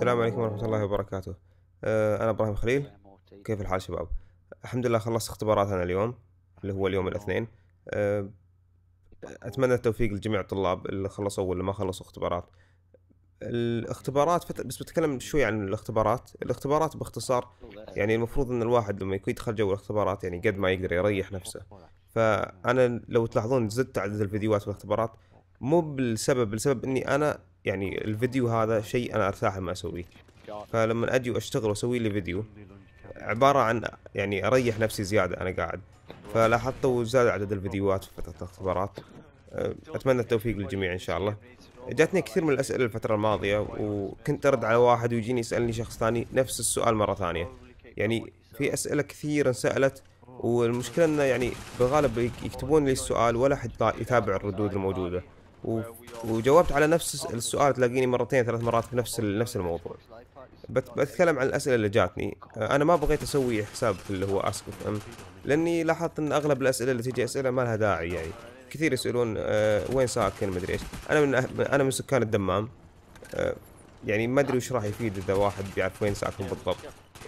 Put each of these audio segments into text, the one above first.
السلام عليكم ورحمة الله وبركاته. آه، أنا إبراهيم خليل. كيف الحال شباب؟ الحمد لله خلصت اختباراتنا اليوم اللي هو اليوم الاثنين. آه، أتمنى التوفيق لجميع الطلاب اللي خلصوا واللي ما خلصوا اختبارات. الاختبارات فت... بس بتكلم شوي عن الاختبارات. الاختبارات باختصار يعني المفروض إن الواحد لما يدخل جو الاختبارات يعني قد ما يقدر يريح نفسه. فأنا لو تلاحظون زدت عدد الفيديوهات في الاختبارات مو بالسبب بسبب إني أنا يعني الفيديو هذا شيء أنا أرتاح لما أسويه. فلما أجي وأشتغل وأسوي لي فيديو عبارة عن يعني أريح نفسي زيادة أنا قاعد. فلاحظت زاد عدد الفيديوهات في فترة الاختبارات. أه، أتمنى التوفيق للجميع إن شاء الله. جاتني كثير من الأسئلة الفترة الماضية وكنت أرد على واحد ويجيني يسألني شخص ثاني نفس السؤال مرة ثانية. يعني في أسئلة كثير انسألت والمشكلة إنه يعني بالغالب يكتبون لي السؤال ولا حد يتابع الردود الموجودة. وجاوبت على نفس السؤال تلاقيني مرتين ثلاث مرات في نفس نفس الموضوع. بتكلم عن الأسئلة اللي جاتني. أنا ما بغيت أسوي حساب في اللي هو اسك ام لأني لاحظت إن أغلب الأسئلة اللي تجي أسئلة ما لها داعي يعني. كثير يسألون أه وين ساكن مدري إيش. أنا من أه أنا من سكان الدمام أه يعني ما أدري وش راح يفيد إذا واحد بيعرف وين ساكن بالضبط.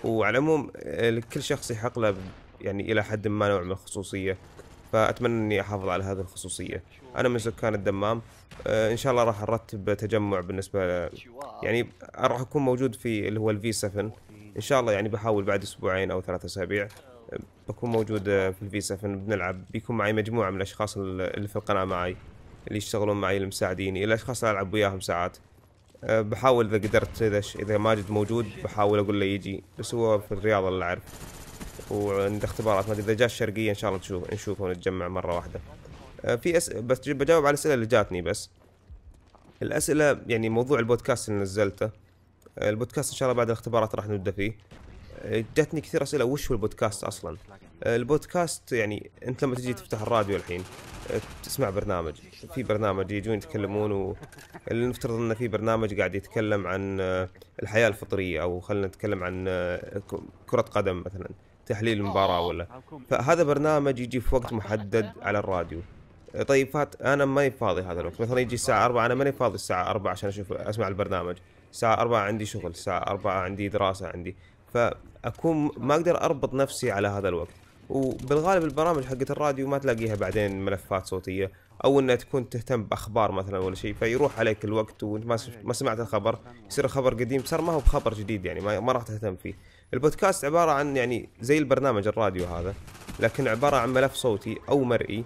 وعلى العموم آه، كل شخص يحق له يعني إلى حد ما نوع من الخصوصية. فأتمنى إني أحافظ على هذه الخصوصية. أنا من سكان الدمام آه إن شاء الله راح أرتب تجمع بالنسبة يعني راح أكون موجود في اللي هو الفي 7 إن شاء الله يعني بحاول بعد أسبوعين أو ثلاثة أسابيع آه، بكون موجود آه، في الفي 7 بنلعب. بيكون معي مجموعة من الأشخاص اللي في القناة معي اللي يشتغلون معي المساعدين الأشخاص اللي ألعب وياهم ساعات بحاول إذا قدرت إذا إذا ماجد موجود بحاول أقول له يجي بس هو في الرياض اللي اعرف وعند اختبارات ما إذا جاء الشرقية إن شاء الله نشوف نشوفه ونتجمع مرة واحدة. آه، في أس... بس بجاوب على الأسئلة اللي جاتني بس. الأسئلة يعني موضوع البودكاست اللي نزلته آه، البودكاست إن شاء الله بعد الاختبارات راح نبدأ فيه. آه، جاتني كثير أسئلة وش هو البودكاست أصلا؟ البودكاست يعني أنت لما تجي تفتح الراديو الحين تسمع برنامج. في برنامج يجون يتكلمون و نفترض إنه في برنامج قاعد يتكلم عن الحياة الفطرية أو خلينا نتكلم عن كرة قدم مثلا. تحليل المباراة ولا؟ فهذا برنامج يجي في وقت محدد على الراديو. طيب فات أنا ماني فاضي هذا الوقت. مثلا يجي الساعة 4 أنا ماني فاضي الساعة 4 عشان أشوف أسمع البرنامج. الساعة 4 عندي شغل الساعة 4 عندي دراسة عندي. فأكون ما أقدر أربط نفسي على هذا الوقت. وبالغالب البرامج حقت الراديو ما تلاقيها بعدين ملفات صوتية أو إنها تكون تهتم بأخبار مثلا ولا شيء فيروح عليك الوقت وأنت ما ما سمعت الخبر يصير الخبر قديم صار ما هو بخبر جديد يعني ما, ما راح تهتم فيه. البودكاست عبارة عن يعني زي البرنامج الراديو هذا لكن عبارة عن ملف صوتي أو مرئي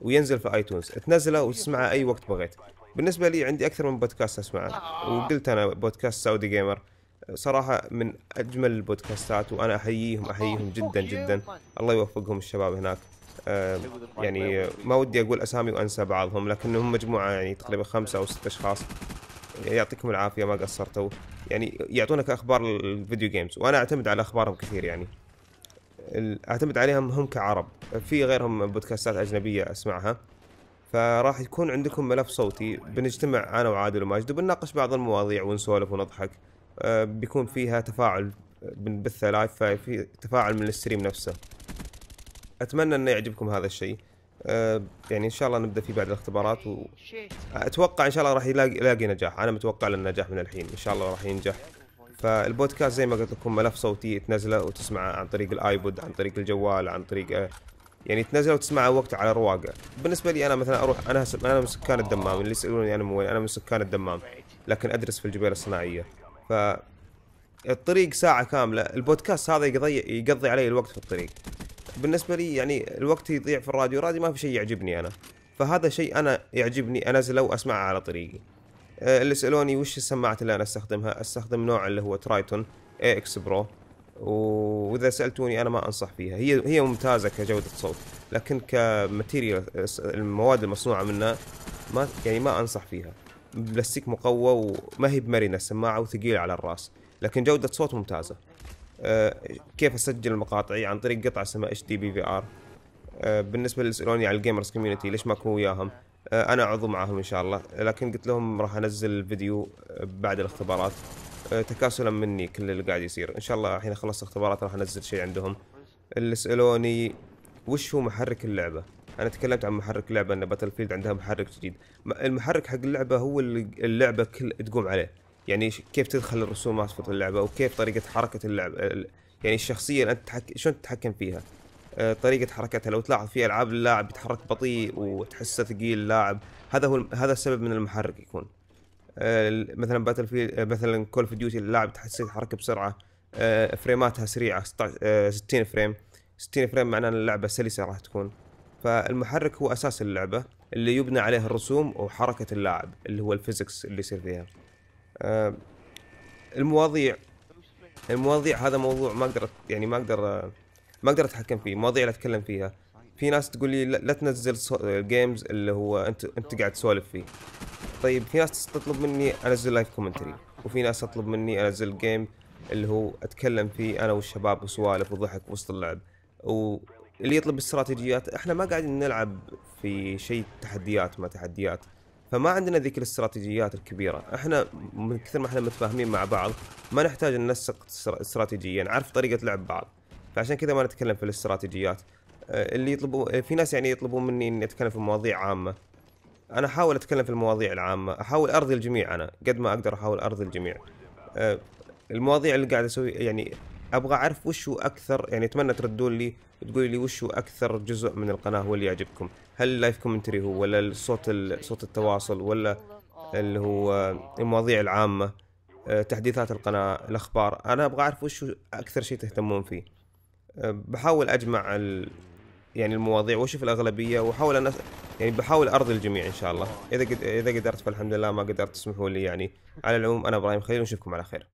وينزل في iTunes. تنزله وتسمعه أي وقت بغيت. بالنسبة لي عندي أكثر من بودكاست أسمعه. وقلت أنا بودكاست Saudi Gamer. صراحة من أجمل البودكاستات وأنا أحييهم أحييهم جدا جدا. الله يوفقهم الشباب هناك. يعني ما ودي أقول أسامي وأنسى بعضهم لكنهم مجموعة يعني تقريبا خمسة أو ست أشخاص. يعطيكم العافية ما قصرتوا. يعني يعطونك أخبار الفيديو جيمز وأنا أعتمد على أخبارهم كثير يعني. أعتمد عليهم هم كعرب. في غيرهم بودكاستات أجنبية أسمعها. فراح يكون عندكم ملف صوتي بنجتمع أنا وعادل وماجد وبنناقش بعض المواضيع ونسولف ونضحك. آه، بيكون فيها تفاعل بنبثها live ففي تفاعل من ال stream نفسه. أتمنى إنه يعجبكم هذا الشيء. أه يعني إن شاء الله نبدأ فيه بعد الاختبارات واتوقع إن شاء الله راح يلاقي يلاقي نجاح. أنا متوقع للنجاح من الحين. إن شاء الله راح ينجح. فالبودكاست زي ما قلت لكم ملف صوتي تنزله وتسمعه عن طريق ال iPod عن طريق الجوال عن طريق آه، يعني تنزله وتسمعه وقت على رواقة. بالنسبة لي أنا مثلا أروح أنا أنا من سكان الدمام. اللي يسألوني أنا من وين؟ أنا من سكان الدمام لكن أدرس في الجبيل الصناعية. ف الطريق ساعة كاملة. البودكاست هذا يقضي يقضي علي الوقت في الطريق. بالنسبة لي يعني الوقت يضيع في الراديو الراديو ما في شيء يعجبني أنا. فهذا شيء أنا يعجبني أنزله وأسمعه على طريقي. آه، اللي سألوني وش السماعات اللي أنا أستخدمها؟ أستخدم نوع اللي هو Tritton AX Pro وإذا سألتوني أنا ما أنصح فيها. هي هي ممتازة كجودة صوت لكن ك material المواد المصنوعة منها ما يعني ما أنصح فيها. بلاستيك مقوى وما هي بمرنة السماعه وثقيلة على الرأس. لكن جودة صوت ممتازة. أه كيف أسجل المقاطعي عن طريق قطع اسمها HD PVR بالنسبة اللي يسألوني على ال gamers community ليش ما اكون وياهم؟ أه أنا عضو معاهم إن شاء الله لكن قلت لهم راح أنزل الفيديو بعد الاختبارات. تكاسلا مني كل اللي قاعد يصير. إن شاء الله الحين اخلص اختبارات راح أنزل شيء عندهم. اللي سألوني وش هو محرك اللعبة؟ أنا تكلمت عن محرك اللعبة إن Battlefield عندها محرك جديد. المحرك حق اللعبة هو اللي اللعبة كل تقوم عليه. يعني كيف تدخل الرسومات في اللعبة وكيف طريقة حركة اللعبه يعني الشخصيه اللي أنت تحك... شلون تتحكم فيها؟ آه، طريقة حركتها لو تلاحظ في ألعاب اللاعب يتحرك بطيء وتحسه ثقيل اللاعب هذا هو هذا السبب من المحرك يكون. آه، مثلا Battlefield مثلا Call of Duty اللاعب تحسه يتحرك بسرعة فريماتها سريعة 60 frame. 60 frame معناه إن اللعبة سلسة راح تكون. فالمحرك هو أساس اللعبة اللي يبنى عليه الرسوم وحركة اللاعب اللي هو ال physics اللي يصير فيها. المواضيع المواضيع هذا موضوع ما أقدر يعني ما أقدر ما أقدر أتحكم فيه مواضيع اللي أتكلم فيها. في ناس تقول لي لا تنزل games اللي هو أنت أنت قاعد تسولف فيه. طيب في ناس تطلب مني أنزل live commentary وفي ناس تطلب مني أنزل جيم اللي هو أتكلم فيه أنا والشباب وسوالف وضحك وسط اللعب. واللي يطلب استراتيجيات إحنا ما قاعدين نلعب في شيء تحديات ما تحديات. فما عندنا ذيك الاستراتيجيات الكبيرة. إحنا من كثر ما إحنا متفاهمين مع بعض ما نحتاج ننسق استراتيجيا نعرف طريقة لعب بعض. فعشان كذا ما نتكلم في الاستراتيجيات. آه، اللي يطلبوا في ناس يعني يطلبون مني إني أتكلم في مواضيع عامة. أنا أحاول أتكلم في المواضيع العامة أحاول أرضي الجميع أنا قد ما أقدر أحاول أرضي الجميع. آه، المواضيع اللي قاعد أسوي يعني أبغى أعرف وش هو أكثر يعني أتمنى تردون لي وتقولوا لي وش هو أكثر جزء من القناة هو اللي يعجبكم. هل ال live commentary هو ولا الصوت صوت التواصل ولا اللي هو المواضيع العامة آه، تحديثات القناة الأخبار. أنا أبغى أعرف وش أكثر شيء تهتمون فيه. آه، بحاول أجمع ال... يعني المواضيع وأشوف الأغلبية وأحاول أنا يعني بحاول أرضي الجميع إن شاء الله. إذا قد... إذا قدرت فالحمد لله ما قدرت تسمحوا لي يعني. على العموم أنا إبراهيم خليل ونشوفكم على خير.